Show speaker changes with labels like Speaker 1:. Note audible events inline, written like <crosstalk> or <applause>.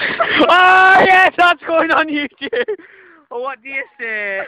Speaker 1: <laughs> oh yes, that's going on YouTube. Well, what do you say?